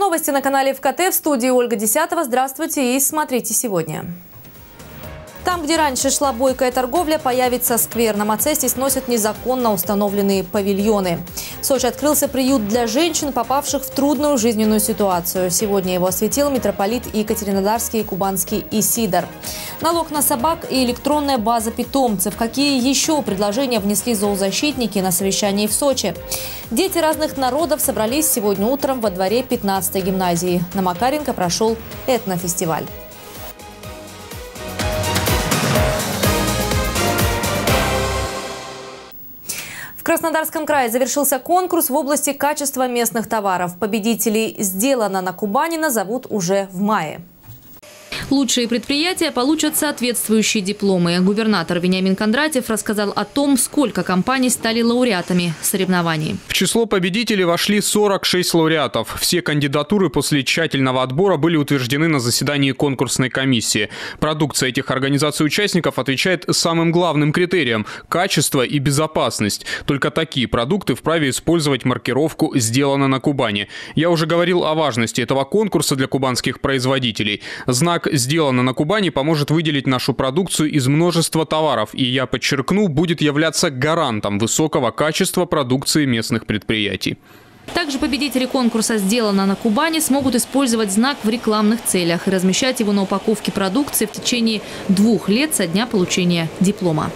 Новости на канале ВКТ в студии Ольга Десятого. Здравствуйте и смотрите сегодня. Там, где раньше шла бойкая торговля, появится сквер. На Мацесте сносят незаконно установленные павильоны. В Сочи открылся приют для женщин, попавших в трудную жизненную ситуацию. Сегодня его осветил митрополит Екатеринодарский Кубанский Исидор. Налог на собак и электронная база питомцев. Какие еще предложения внесли зоозащитники на совещании в Сочи? Дети разных народов собрались сегодня утром во дворе 15-й гимназии. На Макаренко прошел этнофестиваль. Краснодарском крае завершился конкурс в области качества местных товаров. Победителей «Сделано на Кубани» назовут уже в мае. Лучшие предприятия получат соответствующие дипломы. Губернатор Вениамин Кондратьев рассказал о том, сколько компаний стали лауреатами соревнований. В число победителей вошли 46 лауреатов. Все кандидатуры после тщательного отбора были утверждены на заседании конкурсной комиссии. Продукция этих организаций-участников отвечает самым главным критериям – качество и безопасность. Только такие продукты вправе использовать маркировку «Сделано на Кубани». Я уже говорил о важности этого конкурса для кубанских производителей. Знак сделано на Кубани, поможет выделить нашу продукцию из множества товаров и, я подчеркну, будет являться гарантом высокого качества продукции местных предприятий. Также победители конкурса «Сделано на Кубани» смогут использовать знак в рекламных целях и размещать его на упаковке продукции в течение двух лет со дня получения диплома.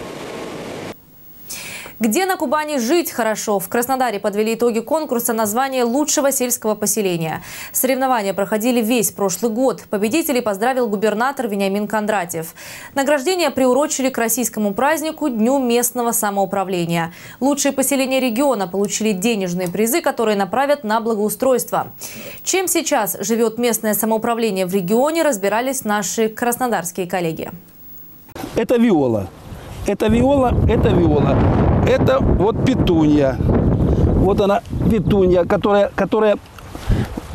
Где на Кубани жить хорошо? В Краснодаре подвели итоги конкурса названия лучшего сельского поселения. Соревнования проходили весь прошлый год. Победителей поздравил губернатор Вениамин Кондратьев. Награждение приурочили к российскому празднику Дню местного самоуправления. Лучшие поселения региона получили денежные призы, которые направят на благоустройство. Чем сейчас живет местное самоуправление в регионе, разбирались наши краснодарские коллеги. Это виола. Это виола, это виола. Это вот петунья. Вот она, петунья, которая, которая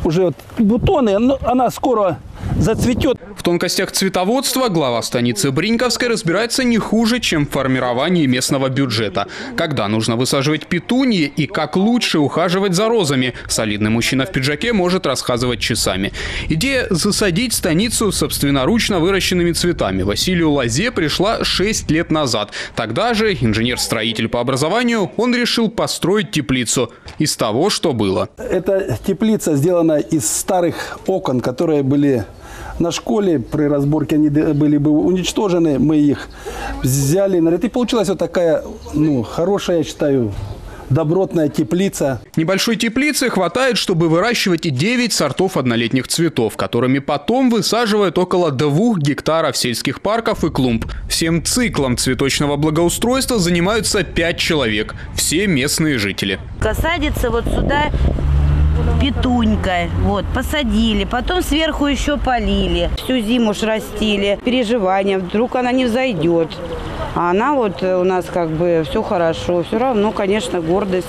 уже вот бутоны, она скоро зацветет. В тонкостях цветоводства глава станицы Бриньковской разбирается не хуже, чем в формировании местного бюджета. Когда нужно высаживать петуньи и как лучше ухаживать за розами, солидный мужчина в пиджаке может рассказывать часами. Идея засадить станицу собственноручно выращенными цветами Василию Лазе пришла 6 лет назад. Тогда же инженер-строитель по образованию, он решил построить теплицу из того, что было. Эта теплица сделана из старых окон, которые были на школе, при разборке они были бы уничтожены, мы их взяли. И получилась вот такая, ну, хорошая, я считаю, добротная теплица. Небольшой теплицы хватает, чтобы выращивать 9 сортов однолетних цветов, которыми потом высаживают около 2 гектаров сельских парков и клумб. Всем циклом цветочного благоустройства занимаются 5 человек, все местные жители. Садится вот сюда петунькой. Вот, посадили. Потом сверху еще полили. Всю зиму ж растили. Переживания. Вдруг она не взойдет. А она вот у нас как бы все хорошо. Все равно, конечно, гордость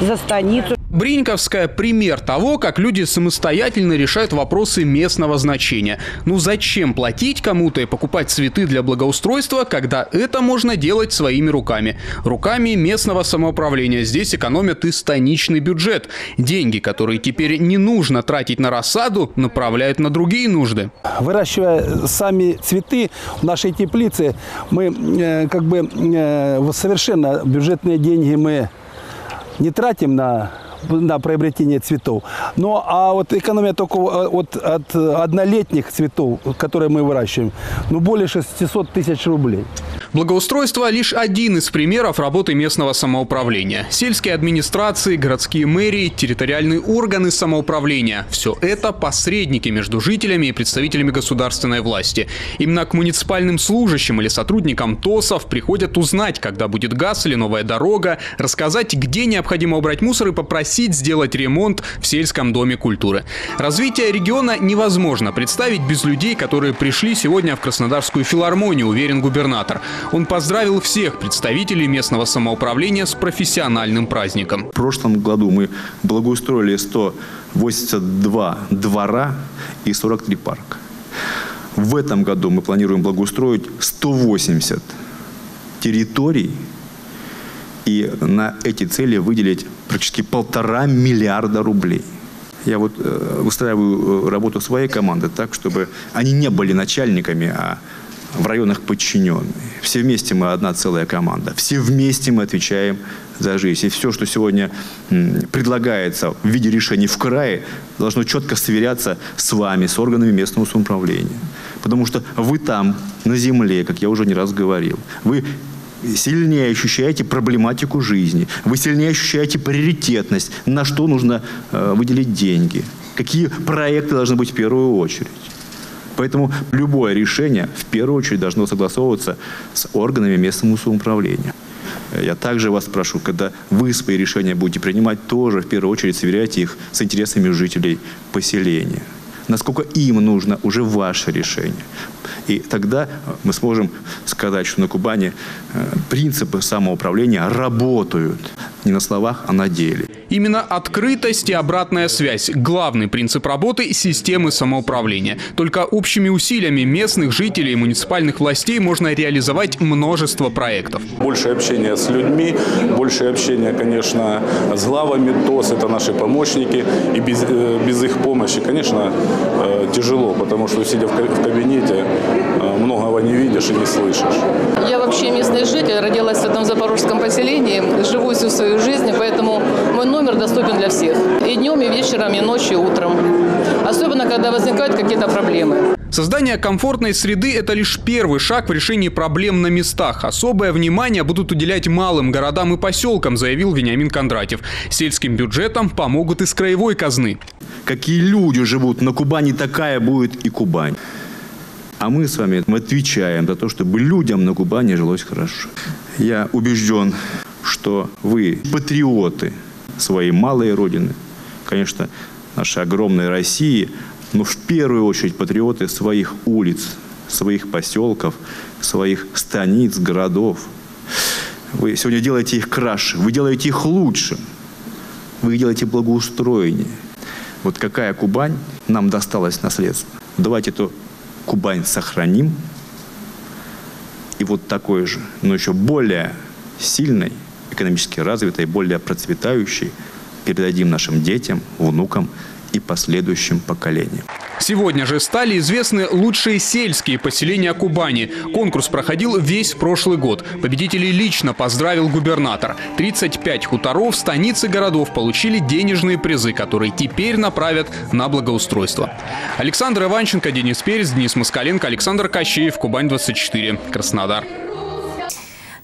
за станицу. Бриньковская – пример того, как люди самостоятельно решают вопросы местного значения. Ну зачем платить кому-то и покупать цветы для благоустройства, когда это можно делать своими руками? Руками местного самоуправления. Здесь экономят и станичный бюджет. Деньги, которые теперь не нужно тратить на рассаду, направляют на другие нужды. Выращивая сами цветы в нашей теплице, мы э, как бы э, совершенно бюджетные деньги мы не тратим на на приобретение цветов. Ну, а вот экономия только э, от, от однолетних цветов, которые мы выращиваем, ну, более 600 тысяч рублей. Благоустройство – лишь один из примеров работы местного самоуправления. Сельские администрации, городские мэрии, территориальные органы самоуправления – все это посредники между жителями и представителями государственной власти. Именно к муниципальным служащим или сотрудникам ТОСов приходят узнать, когда будет газ или новая дорога, рассказать, где необходимо убрать мусор и попросить сделать ремонт в сельском доме культуры. Развитие региона невозможно представить без людей, которые пришли сегодня в Краснодарскую филармонию, уверен губернатор. Он поздравил всех представителей местного самоуправления с профессиональным праздником. В прошлом году мы благоустроили 182 двора и 43 парка. В этом году мы планируем благоустроить 180 территорий и на эти цели выделить практически полтора миллиарда рублей. Я вот э, выстраиваю э, работу своей команды так, чтобы они не были начальниками, а в районах подчиненные. Все вместе мы одна целая команда. Все вместе мы отвечаем за жизнь. И все, что сегодня предлагается в виде решений в крае, должно четко сверяться с вами, с органами местного самоуправления. Потому что вы там, на земле, как я уже не раз говорил, вы сильнее ощущаете проблематику жизни, вы сильнее ощущаете приоритетность, на что нужно э, выделить деньги, какие проекты должны быть в первую очередь. Поэтому любое решение в первую очередь должно согласовываться с органами местного самоуправления. Я также вас прошу, когда вы свои решения будете принимать, тоже в первую очередь сверяйте их с интересами жителей поселения. Насколько им нужно уже ваше решение. И тогда мы сможем сказать, что на Кубани э, принципы самоуправления работают не на словах, а на деле. Именно открытость и обратная связь – главный принцип работы системы самоуправления. Только общими усилиями местных жителей и муниципальных властей можно реализовать множество проектов. Больше общения с людьми, больше общения, конечно, с главами ТОС, это наши помощники. И без, э, без их помощи, конечно, э, тяжело, потому что сидя в кабинете, многого не видишь и не слышишь. Я вообще местный житель, родилась в этом запорожском поселении, живу всю свою жизнь, поэтому мой номер доступен для всех. И днем, и вечером, и ночью, и утром. Особенно, когда возникают какие-то проблемы. Создание комфортной среды – это лишь первый шаг в решении проблем на местах. Особое внимание будут уделять малым городам и поселкам, заявил Вениамин Кондратьев. Сельским бюджетам помогут из краевой казны. Какие люди живут на Кубани, такая будет и Кубань. А мы с вами мы отвечаем за то, чтобы людям на Кубани жилось хорошо. Я убежден, что вы патриоты своей малой родины, конечно, нашей огромной России, но в первую очередь патриоты своих улиц, своих поселков, своих станиц, городов. Вы сегодня делаете их краше, вы делаете их лучше, вы их делаете благоустроеннее. Вот какая Кубань нам досталась наследство. Давайте эту Кубань сохраним, и вот такой же, но еще более сильной, экономически развитой, более процветающей передадим нашим детям, внукам и последующим поколениям. Сегодня же стали известны лучшие сельские поселения Кубани. Конкурс проходил весь прошлый год. Победителей лично поздравил губернатор. 35 хуторов, станицы городов получили денежные призы, которые теперь направят на благоустройство. Александр Иванченко, Денис Перец, Денис Москаленко, Александр Кощеев, Кубань-24, Краснодар.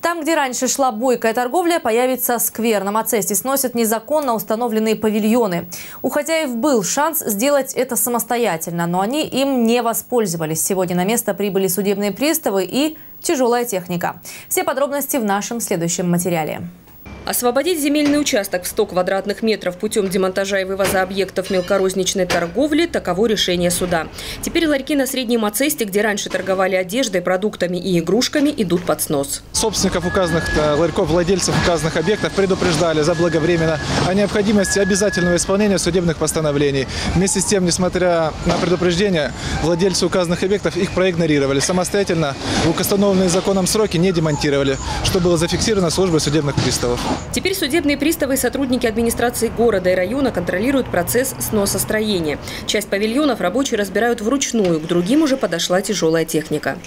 Там, где раньше шла бойкая торговля, появится сквер. На Мацесте сносят незаконно установленные павильоны. У хозяев был шанс сделать это самостоятельно, но они им не воспользовались. Сегодня на место прибыли судебные приставы и тяжелая техника. Все подробности в нашем следующем материале. Освободить земельный участок в 100 квадратных метров путем демонтажа и вывоза объектов мелкорозничной торговли – таково решение суда. Теперь ларьки на Среднем Ацесте, где раньше торговали одеждой, продуктами и игрушками, идут под снос. Собственников указанных э, ларьков, владельцев указанных объектов предупреждали заблаговременно о необходимости обязательного исполнения судебных постановлений. Вместе с тем, несмотря на предупреждение, владельцы указанных объектов их проигнорировали. Самостоятельно в установленные законом сроки не демонтировали, что было зафиксировано службой судебных приставов. Теперь судебные приставы и сотрудники администрации города и района контролируют процесс сноса строения. Часть павильонов рабочие разбирают вручную, к другим уже подошла тяжелая техника.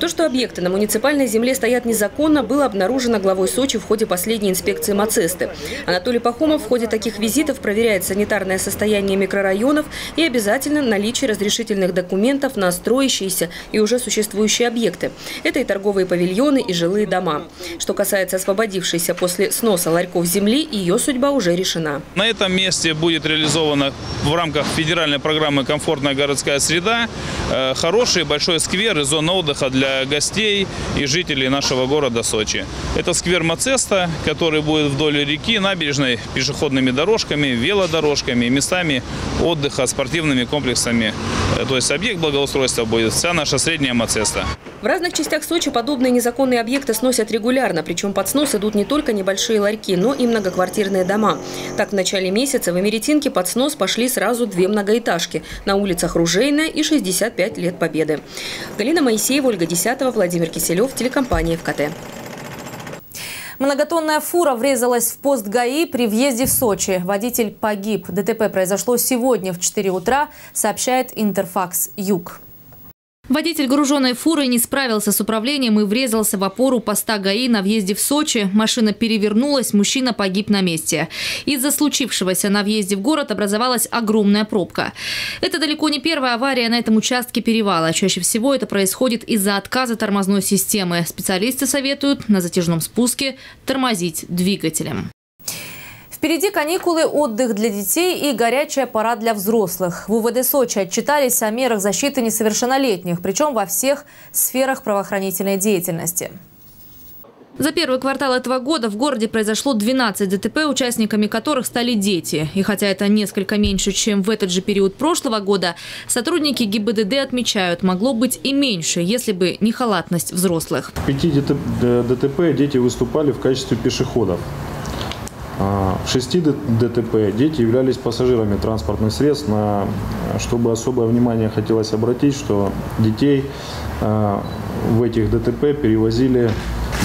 То, что объекты на муниципальной земле стоят незаконно, было обнаружено главой Сочи в ходе последней инспекции МАЦЕСТы. Анатолий Пахомов в ходе таких визитов проверяет санитарное состояние микрорайонов и обязательно наличие разрешительных документов на строящиеся и уже существующие объекты. Это и торговые павильоны, и жилые дома. Что касается освободившейся после сноса ларьков земли, ее судьба уже решена. На этом месте будет реализована в рамках федеральной программы «Комфортная городская среда» э, хороший большой сквер и зона отдыха для для гостей и жителей нашего города Сочи. Это сквер Мацеста, который будет вдоль реки, набережной, пешеходными дорожками, велодорожками, местами отдыха, спортивными комплексами. Э, то есть объект благоустройства будет вся наша средняя Мацеста. В разных частях Сочи подобные незаконные объекты сносят регулярно. Причем под снос идут не только небольшие ларьки, но и многоквартирные дома. Так, в начале месяца в Америтинке под снос пошли сразу две многоэтажки на улицах Ружейная и 65 лет Победы. Галина Моисеева, Ольга Десятого, Владимир Киселев, телекомпания ВКТ. Многотонная фура врезалась в пост ГАИ при въезде в Сочи. Водитель погиб. ДТП произошло сегодня в 4 утра, сообщает Интерфакс Юг. Водитель груженной фуры не справился с управлением и врезался в опору поста ГАИ на въезде в Сочи. Машина перевернулась, мужчина погиб на месте. Из-за случившегося на въезде в город образовалась огромная пробка. Это далеко не первая авария на этом участке перевала. Чаще всего это происходит из-за отказа тормозной системы. Специалисты советуют на затяжном спуске тормозить двигателем. Впереди каникулы, отдых для детей и горячая пора для взрослых. В УВД Сочи отчитались о мерах защиты несовершеннолетних, причем во всех сферах правоохранительной деятельности. За первый квартал этого года в городе произошло 12 ДТП, участниками которых стали дети. И хотя это несколько меньше, чем в этот же период прошлого года, сотрудники ГИБДД отмечают, могло быть и меньше, если бы не халатность взрослых. В пяти ДТП дети выступали в качестве пешеходов. А, в шести ДТП дети являлись пассажирами транспортных средств, на, чтобы особое внимание хотелось обратить, что детей а, в этих ДТП перевозили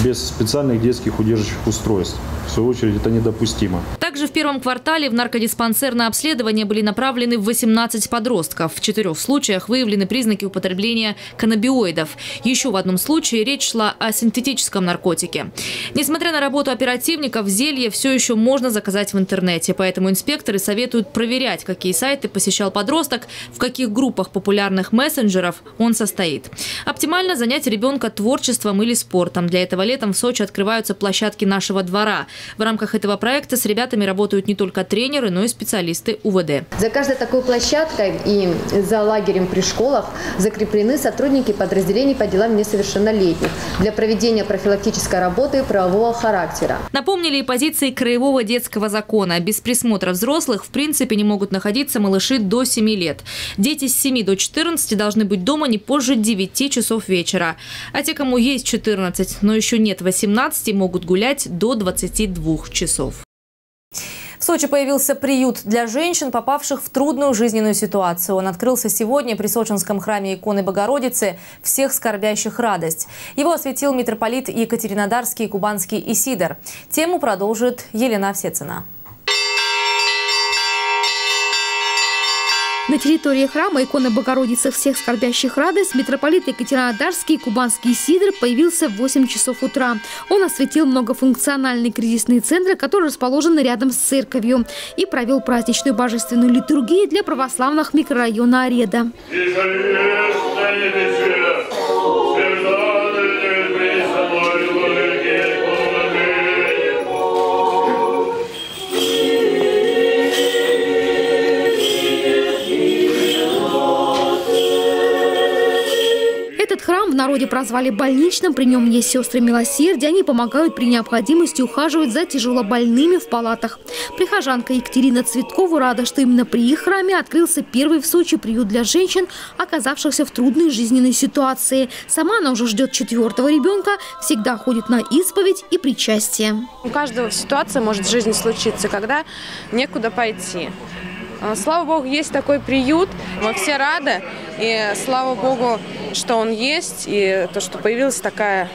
без специальных детских удерживающих устройств. В свою очередь это недопустимо. Также в первом квартале в наркодиспансерное обследование были направлены 18 подростков. В четырех случаях выявлены признаки употребления каннабиоидов. Еще в одном случае речь шла о синтетическом наркотике. Несмотря на работу оперативников, зелье все еще можно заказать в интернете. Поэтому инспекторы советуют проверять, какие сайты посещал подросток, в каких группах популярных мессенджеров он состоит. Оптимально занять ребенка творчеством или спортом. Для этого летом в Сочи открываются площадки нашего двора. В рамках этого проекта с ребятами работают не только тренеры, но и специалисты УВД. За каждой такой площадкой и за лагерем при школах закреплены сотрудники подразделений по делам несовершеннолетних для проведения профилактической работы правового характера. Напомнили и позиции краевого детского закона. Без присмотра взрослых в принципе не могут находиться малыши до 7 лет. Дети с 7 до 14 должны быть дома не позже 9 часов вечера. А те, кому есть 14, но еще нет 18, могут гулять до 22 часов. В Сочи появился приют для женщин, попавших в трудную жизненную ситуацию. Он открылся сегодня при Сочинском храме иконы Богородицы «Всех скорбящих радость». Его осветил митрополит Екатеринодарский и Кубанский Исидор. Тему продолжит Елена Овсецина. На территории храма иконы Богородицы всех скорбящих радость митрополит Екатеринодарский Кубанский Сидор появился в 8 часов утра. Он осветил многофункциональный кризисный центр, который расположен рядом с церковью, и провел праздничную божественную литургию для православных микрорайона Ареда. В народе прозвали больничным. При нем есть сестры милосердия. Они помогают при необходимости ухаживать за тяжелобольными в палатах. Прихожанка Екатерина Цветкова рада, что именно при их храме открылся первый в Сочи приют для женщин, оказавшихся в трудной жизненной ситуации. Сама она уже ждет четвертого ребенка, всегда ходит на исповедь и причастие. У каждого ситуация может в жизни случиться, когда некуда пойти. А, слава Богу, есть такой приют. Мы все рады. И слава Богу, что он есть. И то, что появилась такая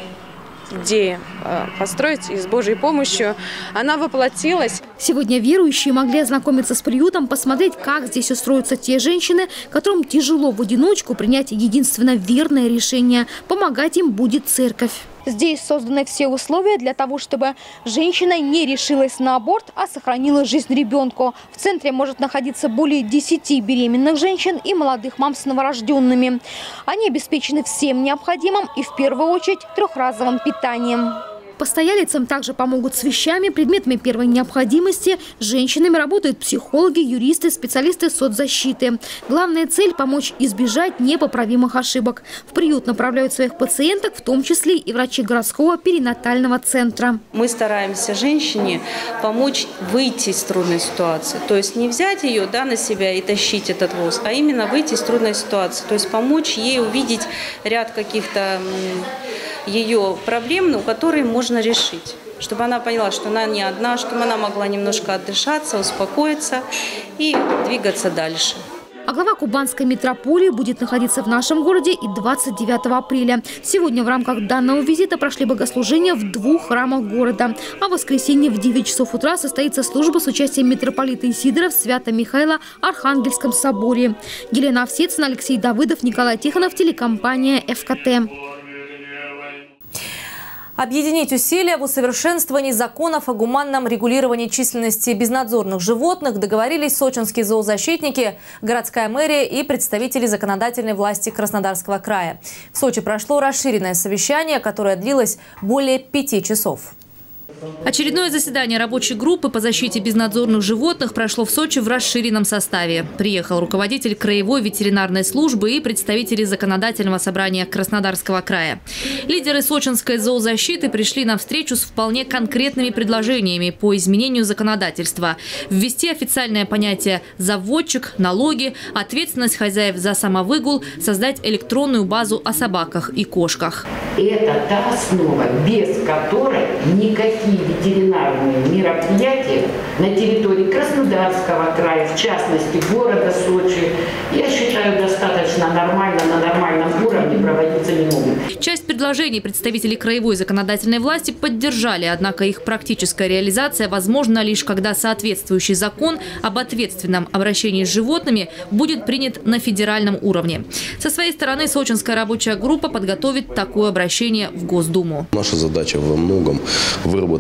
идея а, построить и с Божьей помощью, она воплотилась. Сегодня верующие могли ознакомиться с приютом, посмотреть, как здесь устроятся те женщины, которым тяжело в одиночку принять единственно верное решение. Помогать им будет церковь. Здесь созданы все условия для того, чтобы женщина не решилась на аборт, а сохранила жизнь ребенку. В центре может находиться более 10 беременных женщин и молодых мам с новорожденными. Они обеспечены всем необходимым и в первую очередь трехразовым питанием. Постоялицам также помогут с вещами, предметами первой необходимости. С женщинами работают психологи, юристы, специалисты соцзащиты. Главная цель – помочь избежать непоправимых ошибок. В приют направляют своих пациенток, в том числе и врачи городского перинатального центра. Мы стараемся женщине помочь выйти из трудной ситуации. То есть не взять ее да, на себя и тащить этот воз, а именно выйти из трудной ситуации. То есть помочь ей увидеть ряд каких-то ее проблем, ну, которые можно решить. Чтобы она поняла, что она не одна, чтобы она могла немножко отдышаться, успокоиться и двигаться дальше. А глава кубанской метрополии будет находиться в нашем городе и 29 апреля. Сегодня в рамках данного визита прошли богослужения в двух храмах города. А в воскресенье в 9 часов утра состоится служба с участием митрополита Исидора в Свято-Михаила Архангельском соборе. Елена Овсецина, Алексей Давыдов, Николай Тихонов, телекомпания «ФКТ». Объединить усилия в усовершенствовании законов о гуманном регулировании численности безнадзорных животных договорились сочинские зоозащитники, городская мэрия и представители законодательной власти Краснодарского края. В Сочи прошло расширенное совещание, которое длилось более пяти часов. Очередное заседание рабочей группы по защите безнадзорных животных прошло в Сочи в расширенном составе. Приехал руководитель краевой ветеринарной службы и представители законодательного собрания Краснодарского края. Лидеры сочинской зоозащиты пришли на встречу с вполне конкретными предложениями по изменению законодательства. Ввести официальное понятие «заводчик», «налоги», ответственность хозяев за самовыгул, создать электронную базу о собаках и кошках. Это та основа, без которой никакие ветеринарные мероприятия на территории Краснодарского края, в частности города Сочи, я считаю, достаточно нормально, на нормальном уровне проводиться не могут. Часть предложений представителей краевой законодательной власти поддержали, однако их практическая реализация возможна лишь когда соответствующий закон об ответственном обращении с животными будет принят на федеральном уровне. Со своей стороны сочинская рабочая группа подготовит такое обращение в Госдуму. Наша задача во многом выработать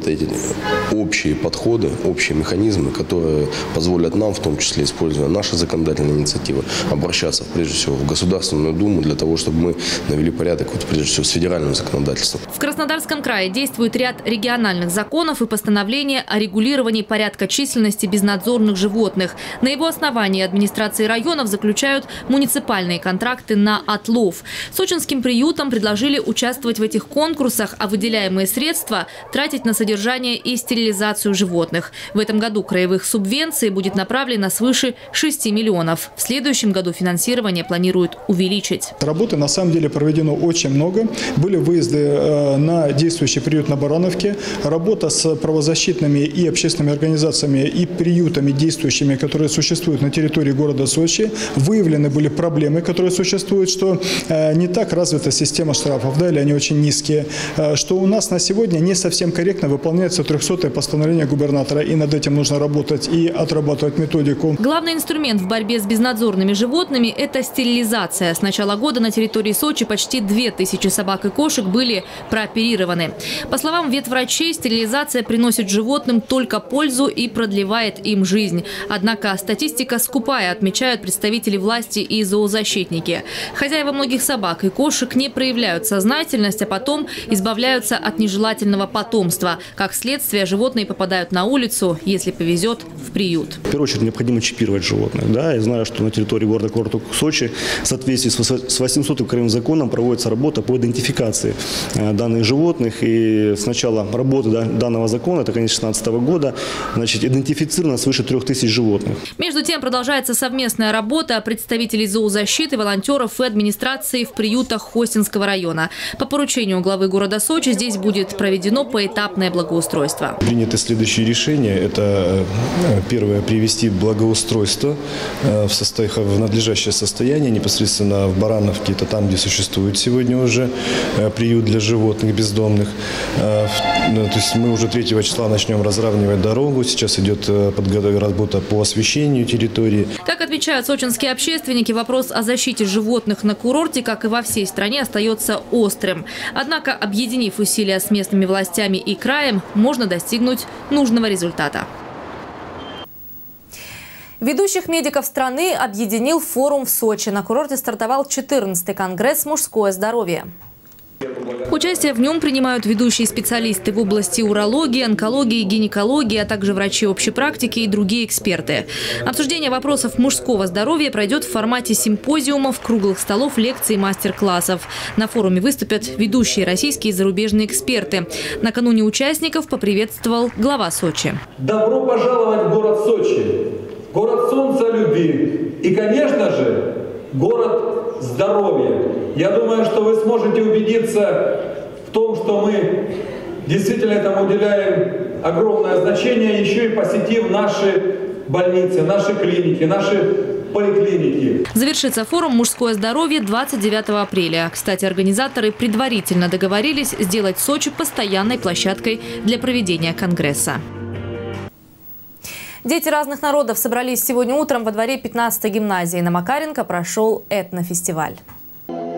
общие подходы, общие механизмы, которые позволят нам, в том числе используя наши законодательные инициативы, обращаться прежде всего в Государственную Думу для того, чтобы мы навели порядок, вот, прежде всего, с федеральным законодательством. В Краснодарском крае действует ряд региональных законов и постановления о регулировании порядка численности безнадзорных животных. На его основании администрации районов заключают муниципальные контракты на отлов. Сочинским приютам предложили участвовать в этих конкурсах, а выделяемые средства тратить на содержание и стерилизацию животных. В этом году краевых субвенций будет направлено свыше 6 миллионов. В следующем году финансирование планируют увеличить. Работы на самом деле проведено очень много. Были выезды э, на действующий приют на Барановке, работа с правозащитными и общественными организациями и приютами действующими, которые существуют на территории города Сочи. Выявлены были проблемы, которые существуют, что э, не так развита система штрафов, да, или они очень низкие, э, что у нас на сегодня не совсем корректно выполняется 300 постановление губернатора, и над этим нужно работать и отрабатывать методику. Главный инструмент в борьбе с безнадзорными животными – это стерилизация. С начала года на территории Сочи почти 2000 собак и кошек были прооперированы. По словам ветврачей, стерилизация приносит животным только пользу и продлевает им жизнь. Однако статистика скупая, отмечают представители власти и зоозащитники. Хозяева многих собак и кошек не проявляют сознательность, а потом избавляются от нежелательного потомства. Как следствие, животные попадают на улицу, если повезет, в приют. В первую очередь необходимо чипировать животных. Да? Я знаю, что на территории города Кортук Сочи в соответствии с 800 краевым законом проводится работа по идентификации э, данных животных. И с начала работы данного закона, это, конечно, 2016 года, значит, идентифицировано свыше 3000 животных. Между тем продолжается совместная работа представителей зоозащиты, волонтеров и администрации в приютах Хостинского района. По поручению главы города Сочи здесь будет проведено поэтапное благоустройство. Приняты следующие решения. Это э, первое, привести благоустройство э, в, состо... в надлежащее состояние непосредственно в Барановке. Это там, где существует сегодня уже э, приют для животных бездомных. То есть мы уже 3 числа начнем разравнивать дорогу. Сейчас идет работа по освещению территории. Как отмечают сочинские общественники, вопрос о защите животных на курорте, как и во всей стране, остается острым. Однако, объединив усилия с местными властями и краем, можно достигнуть нужного результата. Ведущих медиков страны объединил форум в Сочи. На курорте стартовал 14-й конгресс «Мужское здоровье». Участие в нем принимают ведущие специалисты в области урологии, онкологии, гинекологии, а также врачи общей практики и другие эксперты. Обсуждение вопросов мужского здоровья пройдет в формате симпозиумов, круглых столов, лекций мастер-классов. На форуме выступят ведущие российские и зарубежные эксперты. Накануне участников поприветствовал глава Сочи. Добро пожаловать в город Сочи, город солнца любви и, конечно же, город здоровья. Я думаю, что вы сможете убедиться в том, что мы действительно этому уделяем огромное значение, еще и посетив наши больницы, наши клиники, наши поликлиники. Завершится форум «Мужское здоровье» 29 апреля. Кстати, организаторы предварительно договорились сделать Сочи постоянной площадкой для проведения Конгресса. Дети разных народов собрались сегодня утром во дворе 15-й гимназии. На Макаренко прошел этнофестиваль.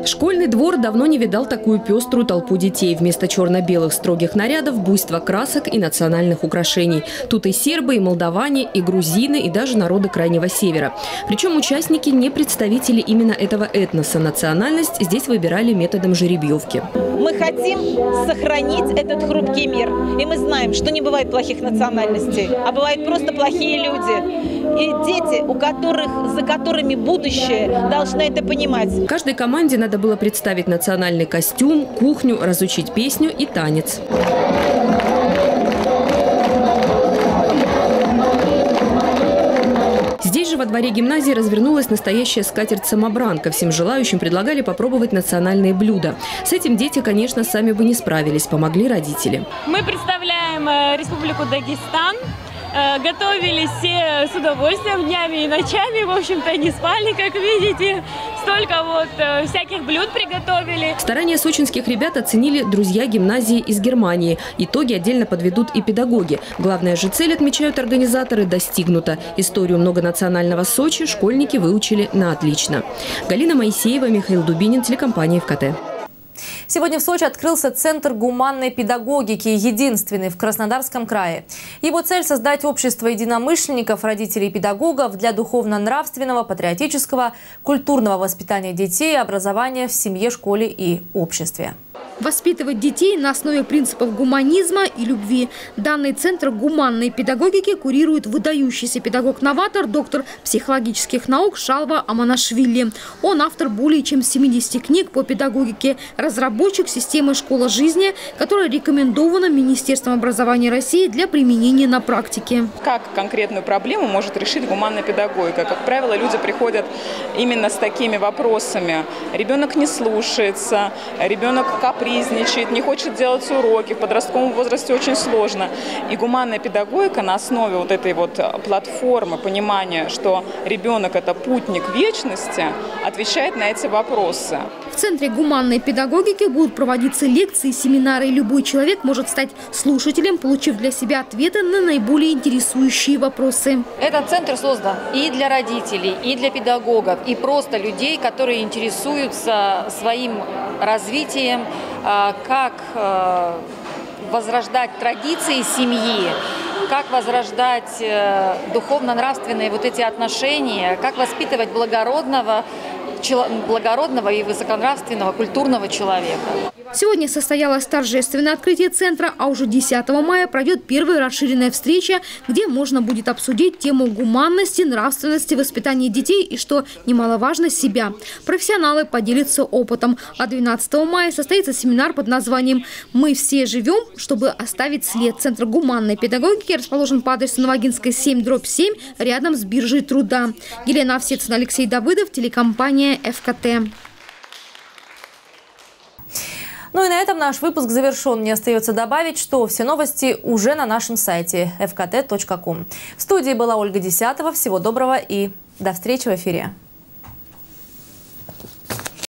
Школьный двор давно не видал такую пеструю толпу детей. Вместо черно-белых строгих нарядов – буйство красок и национальных украшений. Тут и сербы, и молдаване, и грузины, и даже народы Крайнего Севера. Причем участники не представители именно этого этноса. Национальность здесь выбирали методом жеребьевки. Мы хотим сохранить этот хрупкий мир. И мы знаем, что не бывает плохих национальностей, а бывают просто плохие люди. И дети, у которых, за которыми будущее, должны это понимать. Каждой команде надо было представить национальный костюм, кухню, разучить песню и танец. Здесь же во дворе гимназии развернулась настоящая скатерть-самобранка. Всем желающим предлагали попробовать национальные блюда. С этим дети, конечно, сами бы не справились, помогли родители. Мы представляем э, Республику Дагестан. Э, готовились все с удовольствием днями и ночами, в общем-то, не спали, как видите. Столько вот э, всяких блюд приготовили. Старания сочинских ребят оценили друзья гимназии из Германии. Итоги отдельно подведут и педагоги. Главная же цель, отмечают организаторы, достигнута. Историю многонационального Сочи школьники выучили на отлично. Галина Моисеева, Михаил Дубинин, телекомпания ФКТ. Сегодня в Сочи открылся Центр гуманной педагогики, единственный в Краснодарском крае. Его цель – создать общество единомышленников, родителей и педагогов для духовно-нравственного, патриотического, культурного воспитания детей образования в семье, школе и обществе. Воспитывать детей на основе принципов гуманизма и любви. Данный центр гуманной педагогики курирует выдающийся педагог-новатор, доктор психологических наук Шалва Аманашвили. Он автор более чем 70 книг по педагогике, разработчик системы «Школа жизни», которая рекомендована Министерством образования России для применения на практике. Как конкретную проблему может решить гуманная педагогика? Как правило, люди приходят именно с такими вопросами. Ребенок не слушается, ребенок капризничает капризничает, не хочет делать уроки, в подростковом возрасте очень сложно. И гуманная педагогика на основе вот этой вот платформы понимания, что ребенок – это путник вечности, отвечает на эти вопросы. В Центре гуманной педагогики будут проводиться лекции, семинары, и любой человек может стать слушателем, получив для себя ответы на наиболее интересующие вопросы. Этот центр создан и для родителей, и для педагогов, и просто людей, которые интересуются своим развитием, а, как э, возрождать традиции семьи, как возрождать э, духовно-нравственные вот эти отношения, как воспитывать благородного, благородного и высоконравственного культурного человека. Сегодня состоялось торжественное открытие центра, а уже 10 мая пройдет первая расширенная встреча, где можно будет обсудить тему гуманности, нравственности, воспитания детей и, что немаловажно, себя. Профессионалы поделятся опытом. А 12 мая состоится семинар под названием «Мы все живем, чтобы оставить след». Центр гуманной педагогики расположен по адресу Новогинской 7, дробь 7, рядом с биржей труда. Елена Овсецина, Алексей Давыдов, телекомпания «ФКТ». Ну и на этом наш выпуск завершен. Мне остается добавить, что все новости уже на нашем сайте fkt.com. В студии была Ольга Десятова. Всего доброго и до встречи в эфире.